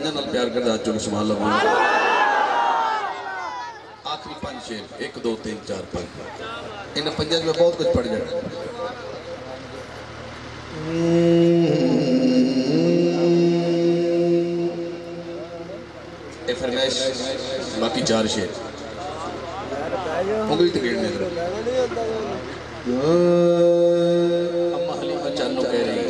ਨਾਲ ਪਿਆਰ ਕਰਦਾ ਚੁੱਕ ਸੁਭਾਨ ਅੱਲਾਹ ਆਖਰੀ ਪੰਜ ਸ਼ੇਰ 1 2 3 4 5 ਇਹਨਾਂ ਪੰਜਾਂ 'ਚ ਮੈਂ ਬਹੁਤ ਕੁਝ ਪੜ ਜਾਣਾ ਇਹ ਫਰਮਾਇਸ਼ ਬਾਕੀ ਚਾਰ ਸ਼ੇਰ ਉਂਗਲੀ ਤੇ ਗੇੜਨੇ ਅੰਮਾ ਹਲੀਮਾ ਚਾਨੋ ਕਹਿ ਰਹੀ ਹੈ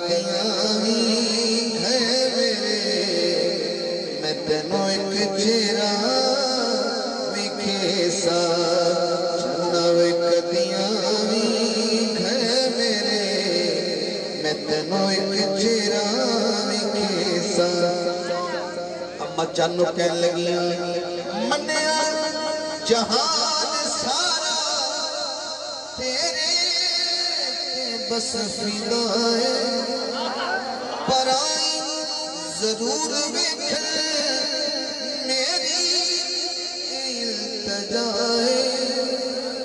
बदनामी है मेरे। मैं तेनो एक चेहरा विखे एक चेहरा विखे अम्मा चानू कह लगी मनिया जहान सारा तेरे बस फिंगाए पराई जरूर बिखे मेरी इल्तजाए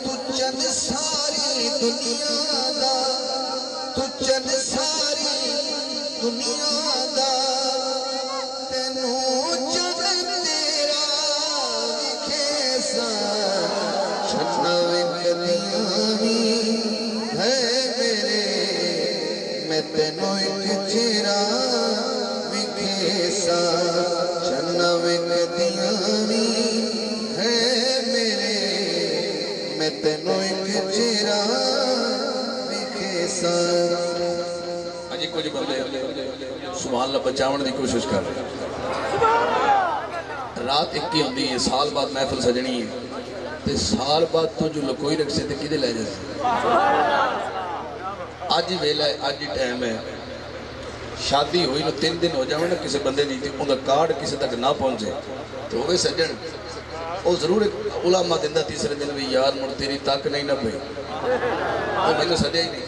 तू चंद सारी दुनिया दा तू चंद सारी दुनिया दा। ਮੈਂ ਤੈਨੂੰ ਇੱਕ ਚਿਹਰਾ ਵਿਖੇ ਸਾ ਛੱਡਵੇ ਕਦੀਆਂ ਵੀ ਹੈ ਮੇਰੇ ਮੈਂ ਤੈਨੂੰ ਇੱਕ ਚਿਹਰਾ ਵਿਖੇ ਸਾ ਅਜੇ ਕੁਝ ਬੰਦੇ ਸੁਭਾਨ ਅੱਲਾਹ ਬਚਾਉਣ ਦੀ ਕੋਸ਼ਿਸ਼ ਕਰ ਰਹੇ ਰਾਤ ਇੱਕ ਹੀ ਹੁੰਦੀ ਹੈ ਸਾਲ ਬਾਅਦ ਮਹਿਫਲ ਸਜਣੀ ਹੈ ਤੇ ਸਾਲ ਬਾਅਦ ਤੋਂ ਜੋ ਲਕੋਈ ਰੱਖੇ ਤੇ ਕਿਹਦੇ ਲੈ ਜਾਸੇ ਅੱਜ ਹੀ ਵੇਲਾ ਹੈ ਅੱਜ ਹੀ ਟਾਈਮ ਹੈ ਸ਼ਾਦੀ ਹੋਈ ਨੂੰ 3 ਦਿਨ ਹੋ ਜਾਵੇ ਨਾ ਕਿਸੇ ਬੰਦੇ ਦੀ ਤੇ ਉਹਦਾ ਕਾਰਡ ਕਿਸੇ ਤੱਕ ਨਾ ਪਹੁੰਚੇ ਤੇ ਹੋਵੇ ਸੱਜਣ ਉਹ ਜ਼ਰੂਰ ਇੱਕ ਉਲਾਮਾ ਦਿੰਦਾ ਤੀਸਰੇ ਦਿਨ ਵੀ ਯਾਰ ਮੁੜ ਤੇਰੀ ਤੱਕ ਨਹੀਂ ਨਾ ਪਈ ਉਹ ਮੈਨੂੰ ਸੱਦਿਆ ਹੀ ਨਹੀਂ